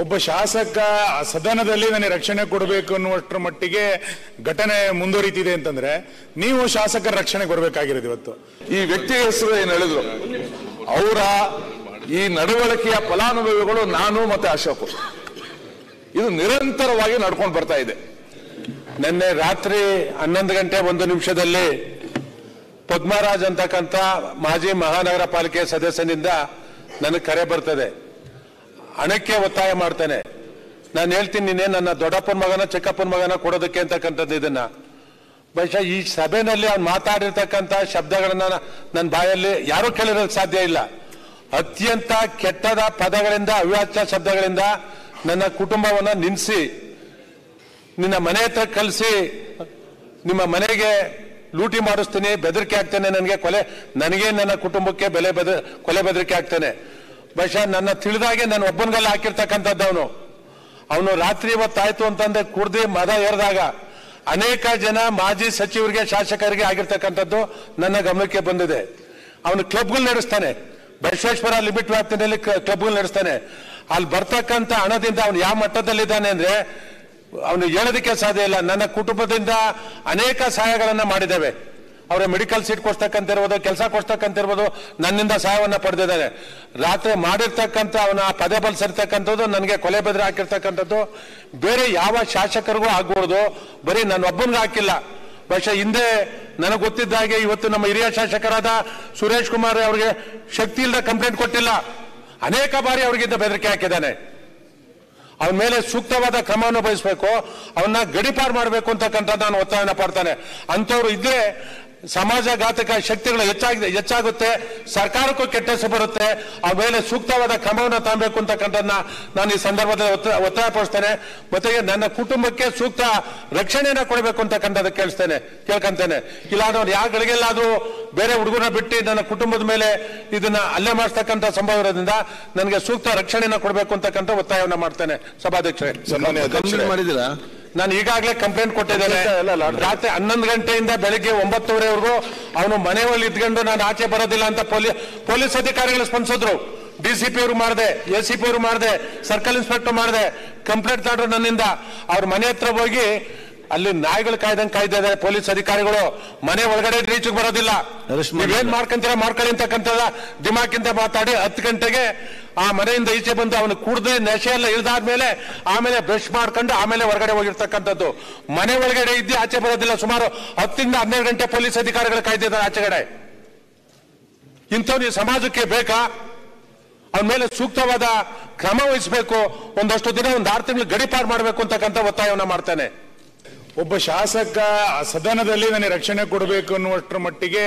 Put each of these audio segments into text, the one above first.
ಒಬ್ಬ ಶಾಸಕ ಸದನದಲ್ಲಿ ನನಗೆ ರಕ್ಷಣೆ ಕೊಡಬೇಕು ಅನ್ನುವಷ್ಟರ ಮಟ್ಟಿಗೆ ಘಟನೆ ಮುಂದುವರಿತಿದೆ ಅಂತಂದ್ರೆ ನೀವು ಶಾಸಕರ ರಕ್ಷಣೆ ಕೊಡಬೇಕಾಗಿರೋದು ಇವತ್ತು. ಈ ವ್ಯಕ್ತಿ ಹೆಸರು ಏನು ಹೇಳಿದ್ರು? ಅವರ ಈ ನಡವಳಿಕೆಯ ಫಲಾನುಭವಿಗಳು ನಾನು ಮತ್ತೆ ಅಶೋಕ್. ಇದು ನಿರಂತರವಾಗಿ ನಡ್ಕೊಂಡು ಬರ್ತಾ ಇದೆ. ನಿನ್ನೆ ರಾತ್ರಿ ಹನ್ನೊಂದು ಗಂಟೆ ಒಂದು ನಿಮಿಷದಲ್ಲಿ ಪದ್ಮರಾಜ್ ಅಂತಕ್ಕಂಥ ಮಾಜಿ ಮಹಾನಗರ ಪಾಲಿಕೆ ಸದಸ್ಯನಿಂದ ನನಗೆ ಕರೆ ಬರ್ತದೆ. ಹಣಕ್ಕೆ ಒತ್ತಾಯ ಮಾಡ್ತೇನೆ. ನಾನು ಹೇಳ್ತೀನಿ ನಿನ್ನೆ ನನ್ನ ದೊಡ್ಡಪ್ಪನ ಮಗನ, ಚಿಕ್ಕಪ್ಪನ ಮಗನ ಕೊಡೋದಕ್ಕೆ ಅಂತಕ್ಕಂಥದ್ದು ಇದನ್ನ. ಬಹುಶಃ ಈ ಸಭೆಯಲ್ಲಿ ಅವ್ನು ಮಾತಾಡಿರ್ತಕ್ಕಂಥ ಶಬ್ದಗಳನ್ನ ನನ್ನ ಬಾಯಲ್ಲಿ ಯಾರೂ ಕೇಳಿರೋದಕ್ಕೆ ಸಾಧ್ಯ ಇಲ್ಲ. ಅತ್ಯಂತ ಕೆಟ್ಟದ ಪದಗಳಿಂದ ಅವ್ಯಾಚ್ಯ ಶಬ್ದಗಳಿಂದ ನನ್ನ ಕುಟುಂಬವನ್ನ ನಿನ್ಸಿ ನಿನ್ನ ಮನೆ ಹತ್ರ ಕಲಿಸಿ, ನಿಮ್ಮ ಮನೆಗೆ ಲೂಟಿ ಮಾಡಿಸ್ತೀನಿ, ಬೆದರಿಕೆ ಆಗ್ತೇನೆ ನನಗೆ ಕೊಲೆ, ನನಗೆ ನನ್ನ ಕುಟುಂಬಕ್ಕೆ ಬೆಲೆ ಬೆದ, ಕೊಲೆ ಬೆದರಿಕೆ ಆಗ್ತೇನೆ ಬಹುಶಃ ನನ್ನ ತಿಳಿದಾಗೆ ನಾನು ಒಬ್ಬನಿಗೆಲ್ಲ ಹಾಕಿರ್ತಕ್ಕಂಥದ್ದು ಅವನು ಅವನು ರಾತ್ರಿ ಇವತ್ತಾಯ್ತು ಅಂತಂದ್ರೆ ಕುಡ್ದು ಮದ ಏರಿದಾಗ ಅನೇಕ ಜನ ಮಾಜಿ ಸಚಿವರಿಗೆ, ಶಾಸಕರಿಗೆ ಆಗಿರ್ತಕ್ಕಂಥದ್ದು ನನ್ನ ಗಮನಕ್ಕೆ ಬಂದಿದೆ. ಅವನು ಕ್ಲಬ್ಗಳು ನಡೆಸ್ತಾನೆ. ಬಸವೇಶ್ವರ ಲಿಮಿಟ್ ವ್ಯಾಪ್ತಿನಲ್ಲಿ ಕ್ಲಬ್ಗಳು ನಡೆಸ್ತಾನೆ. ಅಲ್ಲಿ ಬರ್ತಕ್ಕಂಥ ಹಣದಿಂದ ಅವನು ಯಾವ ಮಟ್ಟದಲ್ಲಿದ್ದಾನೆ ಅಂದ್ರೆ ಅವನು ಹೇಳೋದಕ್ಕೆ ಸಾಧ್ಯ ಇಲ್ಲ. ನನ್ನ ಕುಟುಂಬದಿಂದ ಅನೇಕ ಸಹಾಯಗಳನ್ನ ಮಾಡಿದ್ದೇವೆ. ಅವರ ಮೆಡಿಕಲ್ ಸೀಟ್ ಕೊಡ್ತಕ್ಕಂತಿರ್ಬೋದು ಕೆಲಸ ಕೊಡ್ತಕ್ಕಂತಿರ್ಬೋದು ನನ್ನಿಂದ ಸಹಾಯವನ್ನು ಪಡೆದಿದ್ದಾರೆ. ರಾತ್ರಿ ಮಾಡಿರ್ತಕ್ಕಂಥ ಅವನ ಪದೇ ಬಲ್ಸಿರ್ತಕ್ಕಂಥದ್ದು ನನಗೆ ಕೊಲೆ ಬೆದರಿ ಹಾಕಿರ್ತಕ್ಕಂಥದ್ದು, ಬೇರೆ ಯಾವ ಶಾಸಕರಿಗೂ ಆಗ್ಬೋದು ಬರೀ ನಾನು ಒಬ್ಬನಿಗೆ ಹಾಕಿಲ್ಲ. ಬಹುಶಃ ಹಿಂದೆ ನನಗೆ ಗೊತ್ತಿದ್ದ ಹಾಗೆ ಇವತ್ತು ನಮ್ಮ ಹಿರಿಯ ಶಾಸಕರಾದ ಸುರೇಶ್ ಕುಮಾರ್ ಅವರಿಗೆ ಶಕ್ತಿ ಇಲ್ಲದ ಕಂಪ್ಲೇಂಟ್ ಕೊಟ್ಟಿಲ್ಲ. ಅನೇಕ ಬಾರಿ ಅವರಿಗಿಂತ ಬೆದರಿಕೆ ಹಾಕಿದ್ದಾನೆ. ಅವನ ಮೇಲೆ ಸೂಕ್ತವಾದ ಕ್ರಮವನ್ನು ಬಯಸಬೇಕು. ಅವನ್ನ ಗಡಿಪಾರು ಮಾಡಬೇಕು ಅಂತಕ್ಕಂಥ ನಾನು ಒತ್ತಾಯನ ಪಡ್ತಾನೆ. ಅಂಥವ್ರು ಇದ್ರೆ ಸಮಾಜಘಾತಕ ಶಕ್ತಿಗಳು ಹೆಚ್ಚಾಗಿದೆ ಹೆಚ್ಚಾಗುತ್ತೆ ಸರ್ಕಾರಕ್ಕೂ ಕೆಟ್ಟ ಹೆಸರು ಬರುತ್ತೆ ಆ ಮೇಲೆ ಸೂಕ್ತವಾದ ಕ್ರಮವನ್ನು ತಗೊಬೇಕು ಅಂತಕ್ಕಂಥದ್ದನ್ನ ನಾನು ಈ ಸಂದರ್ಭದಲ್ಲಿ ಒತ್ತ- ಒತ್ತಾಯ ಪಡಿಸ್ತೇನೆ ಮತ್ತೆ ನನ್ನ ಕುಟುಂಬಕ್ಕೆ ಸೂಕ್ತ ರಕ್ಷಣೆಯನ್ನ ಕೊಡಬೇಕು ಅಂತಕ್ಕಂಥದ್ದು ಕೇಳಿಸ್ತೇನೆ ಕೇಳ್ಕೊಂತೇನೆ. ಇಲ್ಲ ಅವ್ರು ಯಾವ ಗಳಿಗೆಲ್ಲಾದ್ರೂ ಬೇರೆ ಹುಡುಗರನ್ನ ಬಿಟ್ಟು ನನ್ನ ಕುಟುಂಬದ ಮೇಲೆ ಇದನ್ನ ಅಲ್ಲೇ ಮಾಡಿಸ್ತಕ್ಕಂಥ ಸಂಭವ ಇರೋದ್ರಿಂದ ನನಗೆ ಸೂಕ್ತ ರಕ್ಷಣೆಯನ್ನ ಕೊಡಬೇಕು ಅಂತಕ್ಕಂಥ ಒತ್ತಾಯವನ್ನ ಮಾಡ್ತೇನೆ ಸಭಾಧ್ಯಕ್ಷರೇ. ಸನ್ಮಾನ್ಯ ಅಧ್ಯಕ್ಷರೇ. ಮಾಡಿದಿರಾ ನಾನು ಈಗಾಗಲೇ ಕಂಪ್ಲೇಂಟ್ ಕೊಟ್ಟಿದ್ದೇನೆ. ರಾತ್ರಿ ಹನ್ನೊಂದು ಗಂಟೆಯಿಂದ ಬೆಳಿಗ್ಗೆ ಒಂಬತ್ತುವರೆವರೆಗೂ ಅವನು ಮನೆ ಒಳಗೆ ಇದ್ಕೊಂಡು ನಾನು ಆಚೆ ಬರೋದಿಲ್ಲ ಅಂತ ಪೊಲೀಸ್ ಅಧಿಕಾರಿಗಳು ಸ್ಪಂದಿಸಿದ್ರು. ಡಿ ಸಿ ಪಿ ಅವರು ಮಾಡಿದೆ ಎ ಸಿ ಪಿ ಅವರು ಮಾಡಿದೆ ಸರ್ಕಲ್ ಇನ್ಸ್ಪೆಕ್ಟರ್ ಮಾಡಿದೆ ಕಂಪ್ಲೇಂಟ್ ತಗೊಂಡ್ರು ನನ್ನಿಂದ. ಅವ್ರ ಮನೆ ಹತ್ರ ಹೋಗಿ ಅಲ್ಲಿ ನಾಯಿಗಳು ಕಾಯ್ದಂಗೆ ಕಾಯ್ದಿದ್ದಾರೆ ಪೊಲೀಸ್ ಅಧಿಕಾರಿಗಳು. ಮನೆ ಒಳಗಡೆ ರೀಚಿಗೆ ಬರೋದಿಲ್ಲ. ನೀವೇನ್ ಮಾಡ್ಕೊಂತೀರ ಮಾಡ್ಕೊಳ್ಳಿ ಅಂತಕ್ಕಂಥದ್ದ ದಿಮಾಕಿಂದ ಮಾತಾಡಿ ಹತ್ತು ಗಂಟೆಗೆ ಆ ಮನೆಯಿಂದ ಈಚೆ ಬಂದು ಅವನು ಕುಡ್ದು ನೆಶೆ ಎಲ್ಲ ಇಳಿದಾದ್ಮೇಲೆ ಆಮೇಲೆ ಬ್ರಷ್ ಮಾಡ್ಕೊಂಡು ಆಮೇಲೆ ಹೊರಗಡೆ ಹೋಗಿರ್ತಕ್ಕಂಥದ್ದು. ಮನೆ ಒಳಗಡೆ ಇದ್ದು ಆಚೆ ಬರೋದಿಲ್ಲ. ಸುಮಾರು ಹತ್ತಿಂದ ಹನ್ನೆರಡು ಗಂಟೆ ಪೊಲೀಸ್ ಅಧಿಕಾರಿಗಳು ಕಾಯ್ದಿದ್ದಾರೆ ಆಚೆಗಡೆ. ಇಂಥವ್ನು ಈ ಸಮಾಜಕ್ಕೆ ಬೇಕಾ? ಅವನ ಮೇಲೆ ಸೂಕ್ತವಾದ ಕ್ರಮ ವಹಿಸಬೇಕು. ಒಂದಷ್ಟು ದಿನ ಒಂದು ಆರು ತಿಂಗಳು ಗಡಿಪಾರು ಮಾಡಬೇಕು ಅಂತಕ್ಕಂಥ ಒತ್ತಾಯವನ್ನ ಮಾಡ್ತಾನೆ. ಒಬ್ಬ ಶಾಸಕ ಸದನದಲ್ಲಿ ನನಗೆ ರಕ್ಷಣೆ ಕೊಡಬೇಕು ಅನ್ನುವಷ್ಟರ ಮಟ್ಟಿಗೆ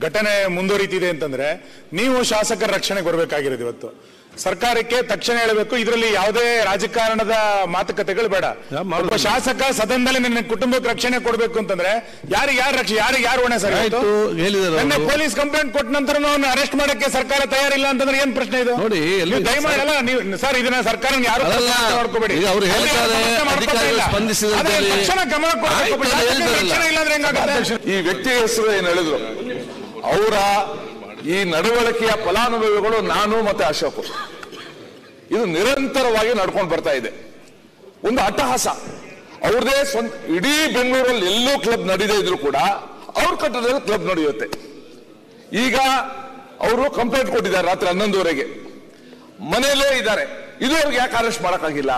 ಘಟನೆ ಮುಂದುವರಿತಿದೆ ಅಂತಂದ್ರೆ, ನೀವು ಶಾಸಕರ ರಕ್ಷಣೆ ಕೊಡಬೇಕಾಗಿರೋದು ಇವತ್ತು. ಸರ್ಕಾರಕ್ಕೆ ತಕ್ಷಣ ಹೇಳಬೇಕು. ಇದರಲ್ಲಿ ಯಾವುದೇ ರಾಜಕಾರಣದ ಮಾತುಕತೆಗಳು ಬೇಡ. ಒಬ್ಬ ಶಾಸಕ ಸದನದಲ್ಲಿ ನನ್ನ ಕುಟುಂಬಕ್ಕೆ ರಕ್ಷಣೆ ಕೊಡಬೇಕು ಅಂತಂದ್ರೆ ಯಾರಿಗೆ ಯಾರು ರಕ್ಷಣೆ ಯಾರಿಗೆ ಯಾರು ಹೊಣೆ ಸರ್? ನನ್ನ ಪೊಲೀಸ್ ಕಂಪ್ಲೇಂಟ್ ಕೊಟ್ಟ ನಂತರ ಅವನು ಅರೆಸ್ಟ್ ಮಾಡಕ್ಕೆ ಸರ್ಕಾರ ತಯಾರಿಲ್ಲ ಅಂತಂದ್ರೆ ಏನ್ ಪ್ರಶ್ನೆ ಇದು? ನೋಡಿ, ಎಲ್ಲಿ- ನೀವು ದಯಮಾಡಿ ಅಲ್ಲ ನೀವು ಸರ್ ಇದನ್ನ ಸರ್ಕಾರ ಯಾರು ಮಾಡ್ಕೋಬೇಡಿ. ಯಾರು ತಕ್ಷಣ ಗಮನ ಕೊಡಬೇಕು. ರಕ್ಷಣೆ ಇಲ್ಲಾಂದ್ರೆ ಹೆಂಗಾಗುತ್ತೆ? ಈ ವ್ಯಕ್ತಿ ಹೆಸರು ಏನ್ ಹೇಳಿದ್ರು? ಅವರ ಈ ನಡವಳಿಕೆಯ ಫಲಾನುಭವಿಗಳು ನಾನು ಮತ್ತೆ ಅಶೋಕ್. ಇದು ನಿರಂತರವಾಗಿ ನಡ್ಕೊಂಡು ಬರ್ತಾ ಇದೆ. ಒಂದು ಅಟ್ಟಹಾಸ. ಅವ್ರದೇ ಸ್ವಂತ ಇಡೀ ಬೆಂಗಳೂರಲ್ಲಿ ಎಲ್ಲೂ ಕ್ಲಬ್ ನಡೀದೇ ಇದ್ರು ಕೂಡ ಅವ್ರ ಕಟ್ಟಡದಲ್ಲಿ ಕ್ಲಬ್ ನಡೆಯುತ್ತೆ. ಈಗ ಅವರು ಕಂಪ್ಲೇಂಟ್ ಕೊಟ್ಟಿದ್ದಾರೆ ರಾತ್ರಿ ಹನ್ನೊಂದುವರೆಗೆ. ಮನೆಯಲ್ಲೇ ಇದ್ದಾರೆ. ಇದು ಅವ್ರಿಗೆ ಯಾಕೆ ಅರೆಸ್ಟ್ ಮಾಡಕ್ಕಾಗಿಲ್ಲ?